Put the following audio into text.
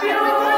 Brasil!